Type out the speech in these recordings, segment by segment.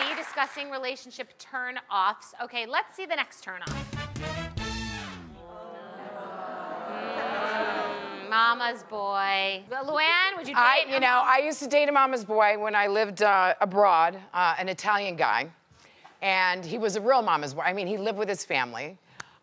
already discussing relationship turn-offs. Okay, let's see the next turn-off. Mm, Mama's boy. Luann, would you date I, a you know, I used to date a mama's boy when I lived uh, abroad, uh, an Italian guy, and he was a real mama's boy. I mean, he lived with his family.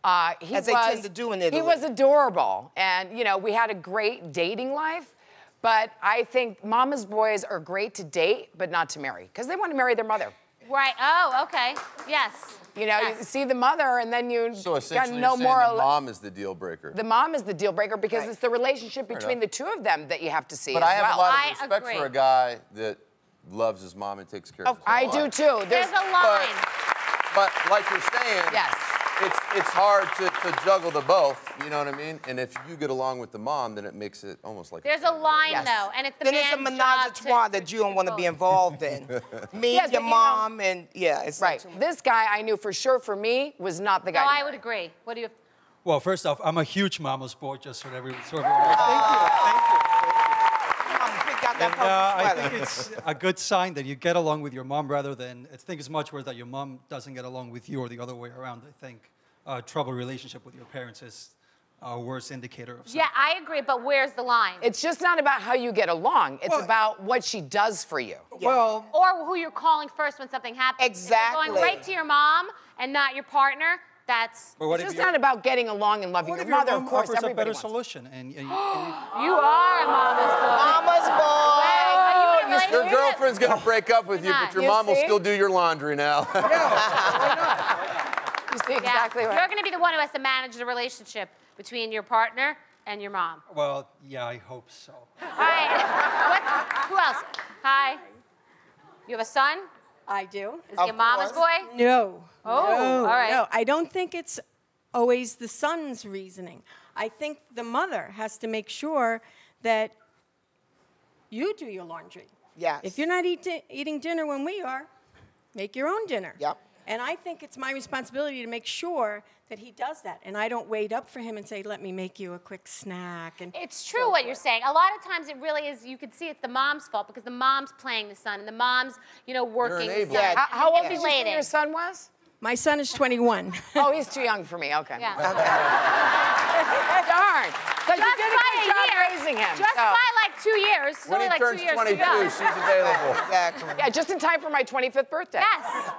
Uh, he As they tend to do in He was adorable, and you know, we had a great dating life. But I think mama's boys are great to date, but not to marry, because they want to marry their mother. Right. Oh, okay. Yes. You know, you see the mother, and then you So got essentially, to know saying more. the mom is the deal breaker. the mom is the deal breaker because Right. it's the relationship between the two of them that you have to see. but as I have well. a lot I of respect agree. for a guy that loves his mom and takes care of, Oh, his I mom. do too. There's a line. But like you're saying, Yes. It's it's hard to, to juggle the both. You know what I mean? And if you get along with the mom, then it makes it almost like There's a line Yes. though, and it's the Then it's a menage job a to- trois that you don't want to be involved in. Me, Yes, but your you know- mom, and yeah, it's Right. This guy I knew for sure for me was not the guy. No, I would agree. What do you? Well, first off, I'm a huge mama's boy, just so that everyone sort of. Thank you. Mom, pick out that And, uh, I think it's a good sign that you get along with your mom rather than I think it's much worse that your mom doesn't get along with you or the other way around. I think uh, troubled relationship with your parents is a worse indicator of something. Yeah, I agree, but where's the line? It's just not about how you get along. It's Well- about what she does for you. Well, or who you're calling first when something happens. Exactly. going right to your mom and not your partner. That's but what It's just not about getting along and loving what your your mother. mom Of course, offers a everybody better wants. solution? And, and, and you are a mama's boy. Mama's boy. Are you Your girlfriend's gonna break up with you, but your You mom will still do your laundry now. You see Yeah. exactly You're going to be the one who has to manage the relationship between your partner and your mom. well, yeah, I hope so. All right. What's, who else? Hi. You have a son? I do. Is he a mama's boy? No. Oh, no, all right. No, I don't think it's always the son's reasoning. I think the mother has to make sure that you do your laundry. Yes. If you're not eat eating dinner when we are, make your own dinner. Yep. And I think it's my responsibility to make sure that he does that. And I don't wait up for him and say, let me make you a quick snack. And It's true what you're saying. A lot of times it really is, you can see it's the mom's fault because the mom's playing the son and the mom's, you know, working the enabler. son. Yeah. How, how old did you say manipulating. your son was? my son is 21. Oh, he's too young for me. Okay. Yeah. Darn. Because you Just did a by good a job year. raising him. Just so- by like two years. When only he like turns two years 22, she's available. Exactly. Yeah, just in time for my 25th birthday. Yes.